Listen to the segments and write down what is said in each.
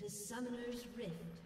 to Summoner's Rift.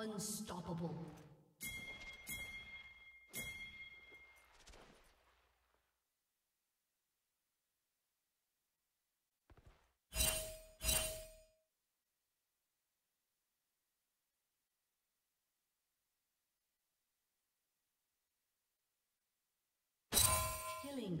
Unstoppable. Killing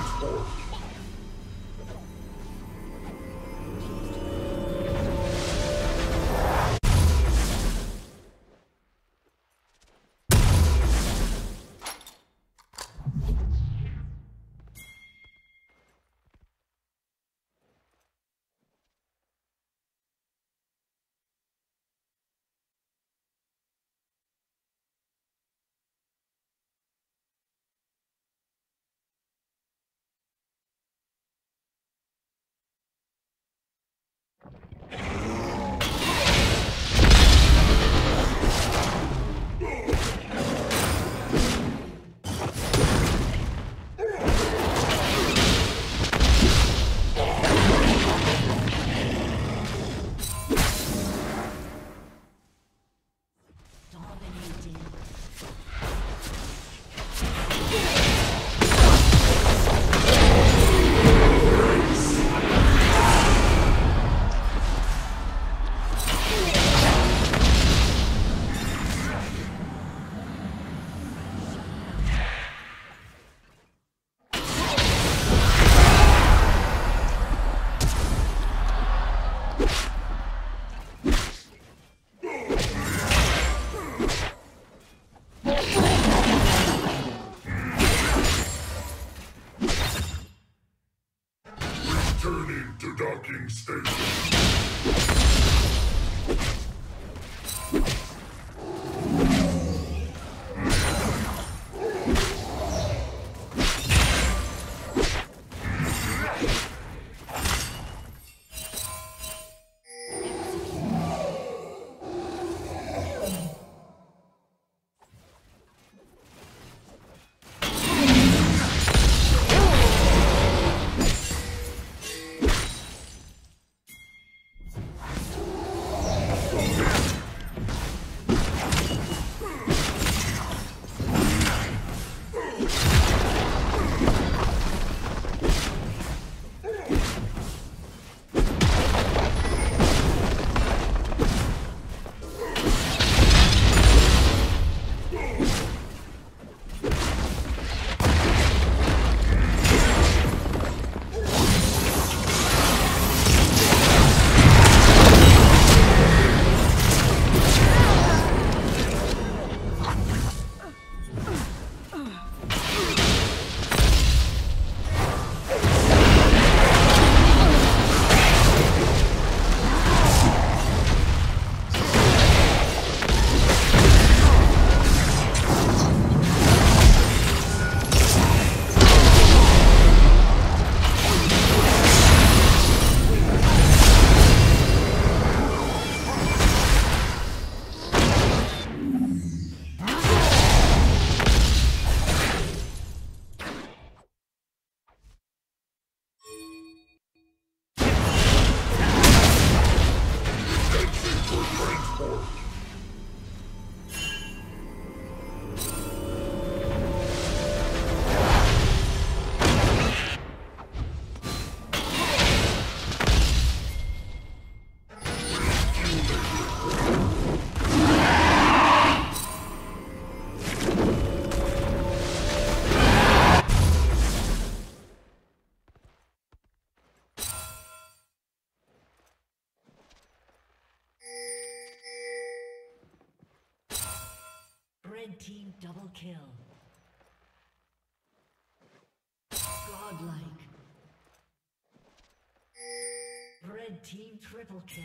Rampage. Double kill. Godlike. Red team triple kill.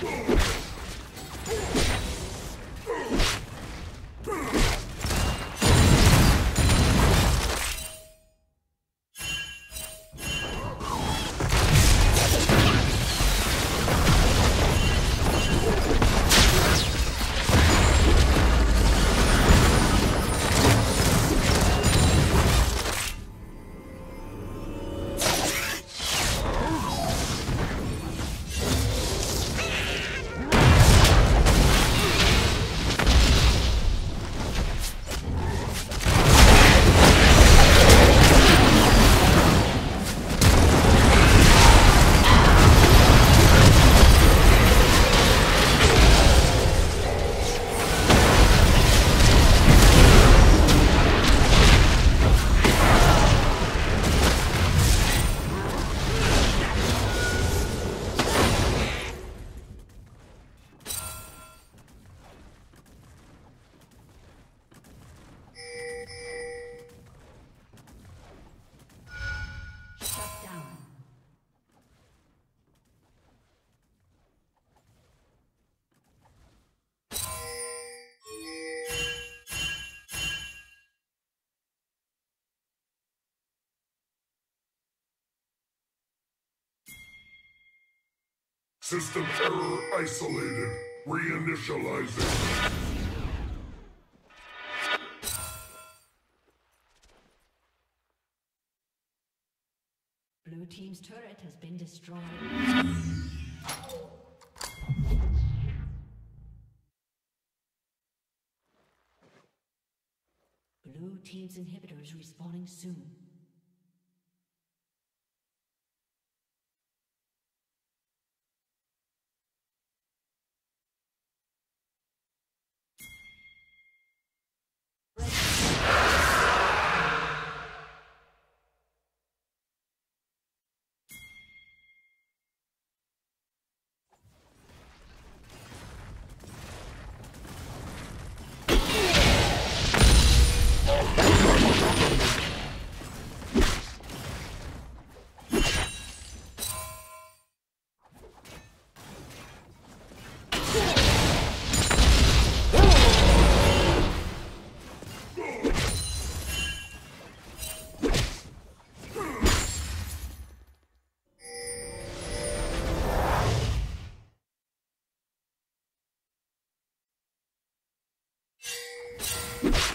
Boom. System error isolated. Reinitializing. Blue Team's turret has been destroyed. Blue Team's inhibitor is respawning soon. you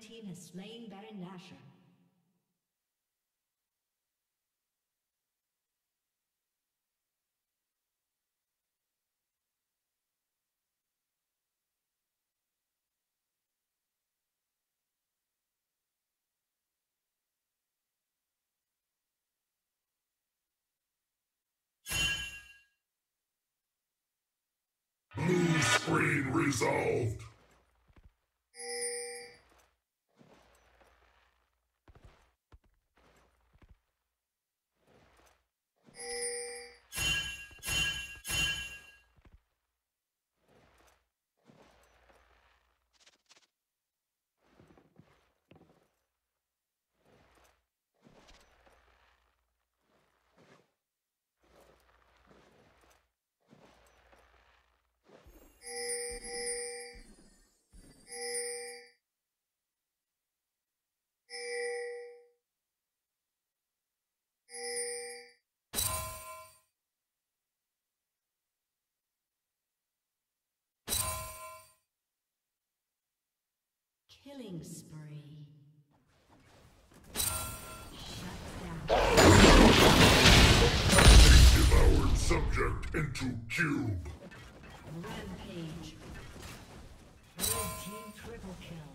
Team has slain Baron Nashor. Blue screen resolved. Killing spree. Subject into cube. Rampage. Red team triple kill.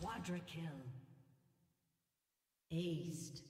Quadra kill. Aced.